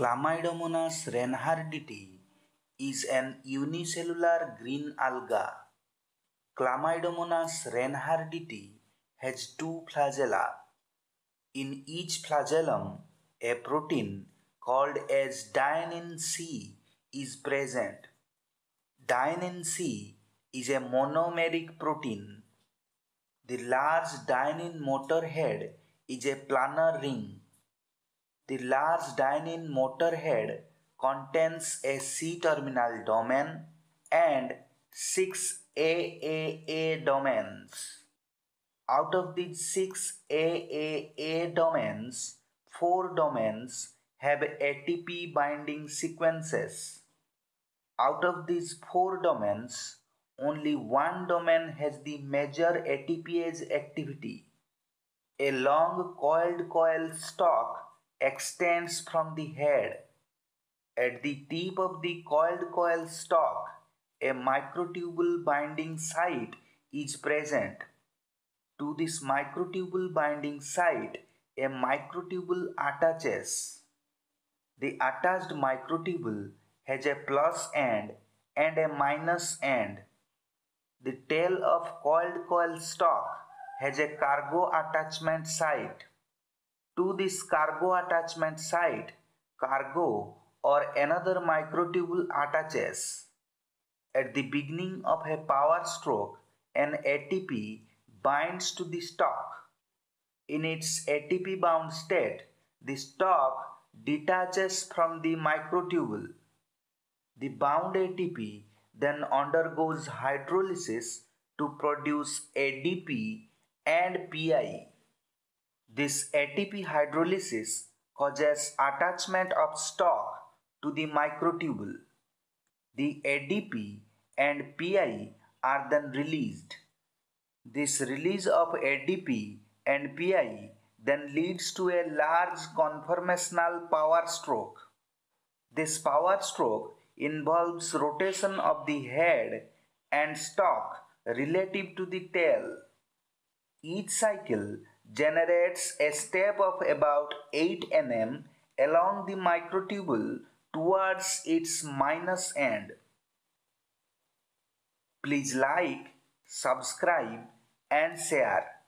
Chlamydomonas reinhardtii is an unicellular green alga. Chlamydomonas reinhardtii has two flagella. In each flagellum, a protein called as dynein C is present. Dynein C is a monomeric protein. The large dynein motor head is a planar ring. The large dynein motor head contains a C-terminal domain and six AAA domains. Out of these six AAA domains, four domains have ATP binding sequences. Out of these four domains, only one domain has the major ATPase activity. A long coiled coil stalk extends from the head. At the tip of the coiled coil stalk, a microtubule binding site is present. To this microtubule binding site, a microtubule attaches. The attached microtubule has a plus end and a minus end. The tail of coiled coil stalk has a cargo attachment site. To this cargo attachment site, cargo or another microtubule attaches. At the beginning of a power stroke, an ATP binds to the stalk. In its ATP bound state, the stalk detaches from the microtubule. The bound ATP then undergoes hydrolysis to produce ADP and PI. This ATP hydrolysis causes attachment of stalk to the microtubule. The ADP and PI are then released. This release of ADP and PI then leads to a large conformational power stroke. This power stroke involves rotation of the head and stalk relative to the tail. Each cycle generates a step of about 8 nm along the microtubule towards its minus end. Please like, subscribe and share.